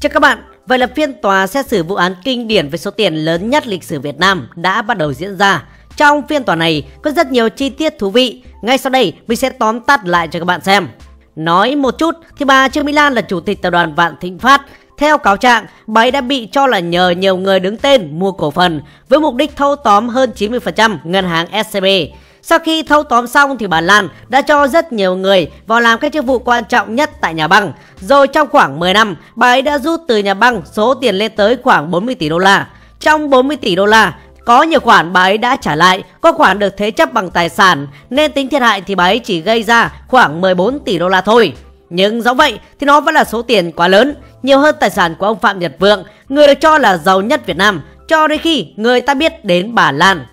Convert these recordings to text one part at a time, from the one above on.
Chào các bạn, vậy là phiên tòa xét xử vụ án kinh điển với số tiền lớn nhất lịch sử Việt Nam đã bắt đầu diễn ra. Trong phiên tòa này có rất nhiều chi tiết thú vị, ngay sau đây mình sẽ tóm tắt lại cho các bạn xem. Nói một chút thì bà Trương Mỹ Lan là chủ tịch tập đoàn Vạn Thịnh Phát. Theo cáo trạng, bà ấy đã bị cho là nhờ nhiều người đứng tên mua cổ phần với mục đích thâu tóm hơn 90% ngân hàng SCB. Sau khi thâu tóm xong thì bà Lan đã cho rất nhiều người vào làm các chức vụ quan trọng nhất tại nhà băng. Rồi trong khoảng 10 năm, bà ấy đã rút từ nhà băng số tiền lên tới khoảng 40 tỷ đô la. Trong 40 tỷ đô la, có nhiều khoản bà ấy đã trả lại, có khoản được thế chấp bằng tài sản, nên tính thiệt hại thì bà ấy chỉ gây ra khoảng 14 tỷ đô la thôi. Nhưng dẫu vậy thì nó vẫn là số tiền quá lớn, nhiều hơn tài sản của ông Phạm Nhật Vượng, người được cho là giàu nhất Việt Nam, cho đến khi người ta biết đến bà Lan.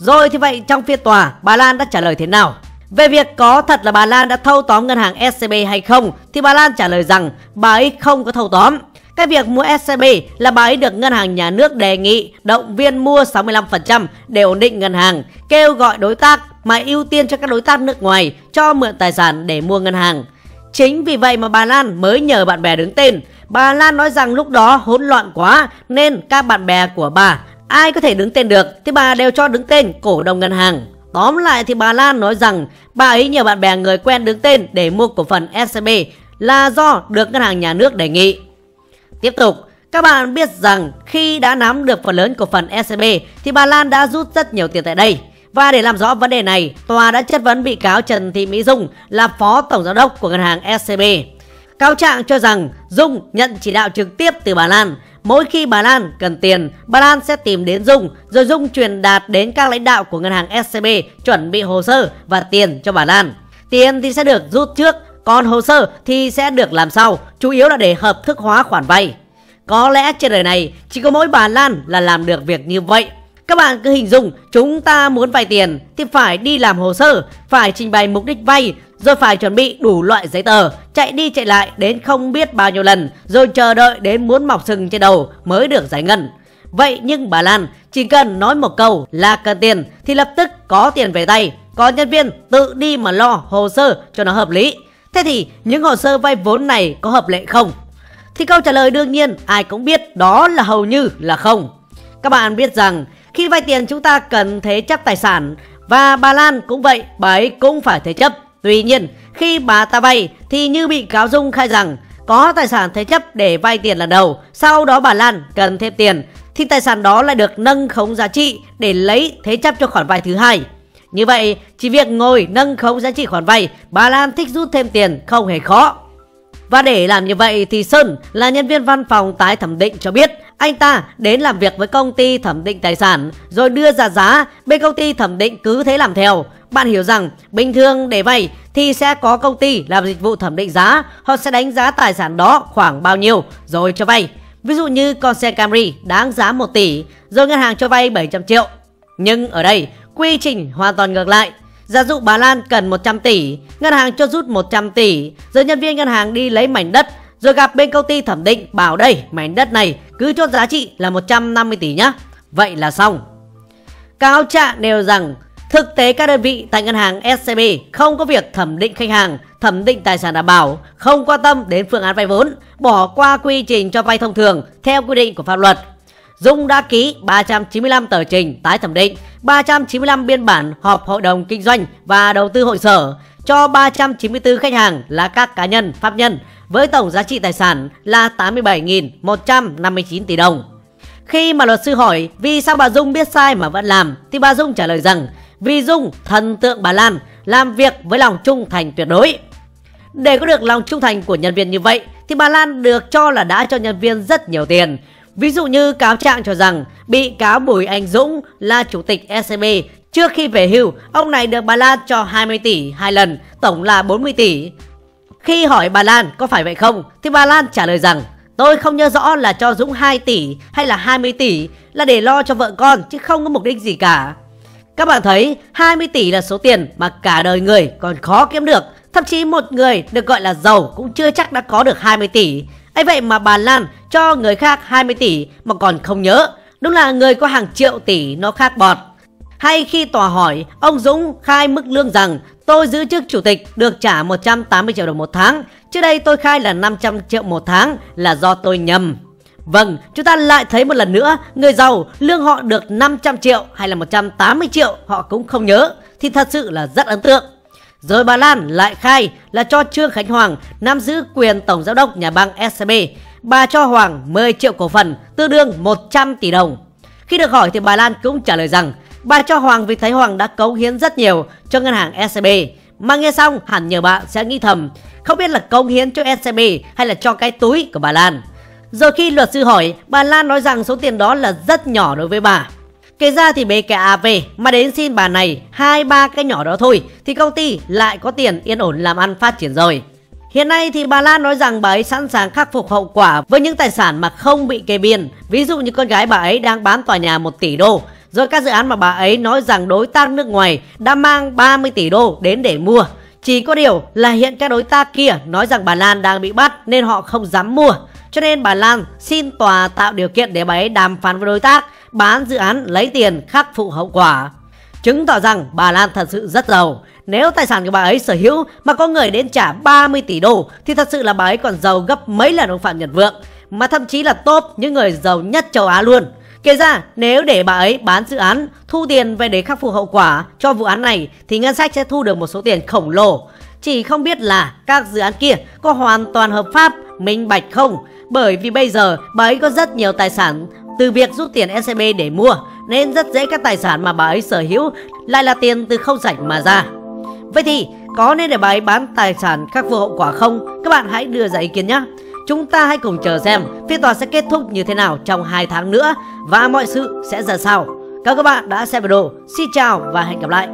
Rồi thì vậy trong phiên tòa bà Lan đã trả lời thế nào? Về việc có thật là bà Lan đã thâu tóm ngân hàng SCB hay không thì bà Lan trả lời rằng bà ấy không có thâu tóm. Cái việc mua SCB là bà ấy được ngân hàng nhà nước đề nghị động viên mua 65% để ổn định ngân hàng, kêu gọi đối tác mà ưu tiên cho các đối tác nước ngoài cho mượn tài sản để mua ngân hàng. Chính vì vậy mà bà Lan mới nhờ bạn bè đứng tên. Bà Lan nói rằng lúc đó hỗn loạn quá nên các bạn bè của bà ai có thể đứng tên được thì bà đều cho đứng tên cổ đông ngân hàng. Tóm lại thì bà Lan nói rằng bà ấy nhờ bạn bè người quen đứng tên để mua cổ phần SCB là do được ngân hàng nhà nước đề nghị. Tiếp tục, các bạn biết rằng khi đã nắm được phần lớn cổ phần SCB thì bà Lan đã rút rất nhiều tiền tại đây. Và để làm rõ vấn đề này, tòa đã chất vấn bị cáo Trần Thị Mỹ Dung là phó tổng giám đốc của ngân hàng SCB. Cáo trạng cho rằng Dung nhận chỉ đạo trực tiếp từ bà Lan Mỗi khi bà Lan cần tiền, bà Lan sẽ tìm đến Dung, rồi Dung truyền đạt đến các lãnh đạo của ngân hàng SCB chuẩn bị hồ sơ và tiền cho bà Lan. Tiền thì sẽ được rút trước, còn hồ sơ thì sẽ được làm sau, chủ yếu là để hợp thức hóa khoản vay. Có lẽ trên đời này chỉ có mỗi bà Lan là làm được việc như vậy. Các bạn cứ hình dung chúng ta muốn vay tiền thì phải đi làm hồ sơ, phải trình bày mục đích vay, rồi phải chuẩn bị đủ loại giấy tờ, chạy đi chạy lại đến không biết bao nhiêu lần, rồi chờ đợi đến muốn mọc sừng trên đầu mới được giải ngân. Vậy nhưng bà Lan chỉ cần nói một câu là cần tiền thì lập tức có tiền về tay, có nhân viên tự đi mà lo hồ sơ cho nó hợp lý. Thế thì những hồ sơ vay vốn này có hợp lệ không? Thì câu trả lời đương nhiên ai cũng biết đó là hầu như là không. Các bạn biết rằng khi vay tiền chúng ta cần thế chấp tài sản và bà Lan cũng vậy, bà ấy cũng phải thế chấp. Tuy nhiên, khi bà ta vay thì như bị cáo Dung khai rằng có tài sản thế chấp để vay tiền lần đầu, sau đó bà Lan cần thêm tiền thì tài sản đó lại được nâng khống giá trị để lấy thế chấp cho khoản vay thứ hai. Như vậy, chỉ việc ngồi nâng khống giá trị khoản vay, bà Lan thích rút thêm tiền không hề khó. Và để làm như vậy thì Sơn là nhân viên văn phòng tái thẩm định cho biết anh ta đến làm việc với công ty thẩm định tài sản rồi đưa ra giá, bên công ty thẩm định cứ thế làm theo. Bạn hiểu rằng bình thường để vay thì sẽ có công ty làm dịch vụ thẩm định giá, họ sẽ đánh giá tài sản đó khoảng bao nhiêu rồi cho vay. Ví dụ như con xe Camry đáng giá 1 tỷ rồi ngân hàng cho vay 700 triệu. Nhưng ở đây quy trình hoàn toàn ngược lại. Giả dụ bà Lan cần 100 tỷ, ngân hàng cho rút 100 tỷ, rồi nhân viên ngân hàng đi lấy mảnh đất, rồi gặp bên công ty thẩm định bảo đây mảnh đất này cứ cho giá trị là 150 tỷ nhá. Vậy là xong. Cáo trạng nêu rằng thực tế các đơn vị tại ngân hàng SCB không có việc thẩm định khách hàng, thẩm định tài sản đảm bảo, không quan tâm đến phương án vay vốn, bỏ qua quy trình cho vay thông thường theo quy định của pháp luật. Dung đã ký 395 tờ trình tái thẩm định, 395 biên bản họp hội đồng kinh doanh và đầu tư hội sở cho 394 khách hàng là các cá nhân, pháp nhân với tổng giá trị tài sản là 87.159 tỷ đồng. Khi mà luật sư hỏi vì sao bà Dung biết sai mà vẫn làm thì bà Dung trả lời rằng vì Dung thần tượng bà Lan làm việc với lòng trung thành tuyệt đối. Để có được lòng trung thành của nhân viên như vậy thì bà Lan được cho là đã cho nhân viên rất nhiều tiền. Ví dụ như cáo trạng cho rằng bị cáo Bùi Anh Dũng là chủ tịch SCB Trước khi về hưu, ông này được bà Lan cho 20 tỷ hai lần, tổng là 40 tỷ. Khi hỏi bà Lan có phải vậy không, thì bà Lan trả lời rằng Tôi không nhớ rõ là cho Dũng 2 tỷ hay là 20 tỷ là để lo cho vợ con chứ không có mục đích gì cả. Các bạn thấy 20 tỷ là số tiền mà cả đời người còn khó kiếm được. Thậm chí một người được gọi là giàu cũng chưa chắc đã có được 20 tỷ. ấy vậy mà bà Lan cho người khác 20 tỷ mà còn không nhớ. Đúng là người có hàng triệu tỷ nó khác bọt. Hay khi tòa hỏi, ông Dũng khai mức lương rằng tôi giữ chức chủ tịch được trả 180 triệu đồng một tháng. Trước đây tôi khai là 500 triệu một tháng là do tôi nhầm. Vâng, chúng ta lại thấy một lần nữa, người giàu lương họ được 500 triệu hay là 180 triệu họ cũng không nhớ, thì thật sự là rất ấn tượng. Rồi bà Lan lại khai là cho Trương Khánh Hoàng nắm giữ quyền tổng giám đốc nhà băng SCB. Bà cho Hoàng 10 triệu cổ phần, tương đương 100 tỷ đồng. Khi được hỏi thì bà Lan cũng trả lời rằng bà cho Hoàng vì thấy Hoàng đã cống hiến rất nhiều cho ngân hàng SCB. Mà nghe xong hẳn nhiều bạn sẽ nghĩ thầm không biết là cống hiến cho SCB hay là cho cái túi của bà Lan. Rồi khi luật sư hỏi, bà Lan nói rằng số tiền đó là rất nhỏ đối với bà. Kể ra thì bé cả về mà đến xin bà này hai ba cái nhỏ đó thôi thì công ty lại có tiền yên ổn làm ăn phát triển rồi. Hiện nay thì bà Lan nói rằng bà ấy sẵn sàng khắc phục hậu quả với những tài sản mà không bị kê biên. Ví dụ như con gái bà ấy đang bán tòa nhà 1 tỷ đô. Rồi các dự án mà bà ấy nói rằng đối tác nước ngoài đã mang 30 tỷ đô đến để mua. Chỉ có điều là hiện các đối tác kia nói rằng bà Lan đang bị bắt nên họ không dám mua. Cho nên bà Lan xin tòa tạo điều kiện để bà ấy đàm phán với đối tác, bán dự án lấy tiền khắc phục hậu quả. Chứng tỏ rằng bà Lan thật sự rất giàu. Nếu tài sản của bà ấy sở hữu mà có người đến trả 30 tỷ đô thì thật sự là bà ấy còn giàu gấp mấy lần ông Phạm Nhật Vượng. Mà thậm chí là top những người giàu nhất châu Á luôn. Kể ra nếu để bà ấy bán dự án thu tiền về để khắc phục hậu quả cho vụ án này thì ngân sách sẽ thu được một số tiền khổng lồ. Chỉ không biết là các dự án kia có hoàn toàn hợp pháp, minh bạch không bởi vì bây giờ bà ấy có rất nhiều tài sản từ việc rút tiền SCB để mua nên rất dễ các tài sản mà bà ấy sở hữu lại là tiền từ không sạch mà ra. Vậy thì có nên để bà ấy bán tài sản khắc phục hậu quả không? Các bạn hãy đưa ra ý kiến nhé. Chúng ta hãy cùng chờ xem phiên tòa sẽ kết thúc như thế nào trong 2 tháng nữa và mọi sự sẽ ra sao. Cảm ơn các bạn đã xem video. Xin chào và hẹn gặp lại.